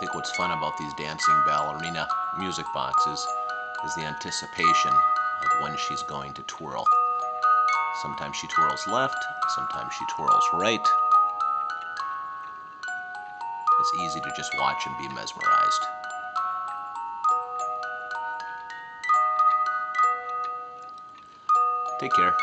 think what's fun about these dancing ballerina music boxes is the anticipation of when she's going to twirl. Sometimes she twirls left, sometimes she twirls right. It's easy to just watch and be mesmerized. Take care.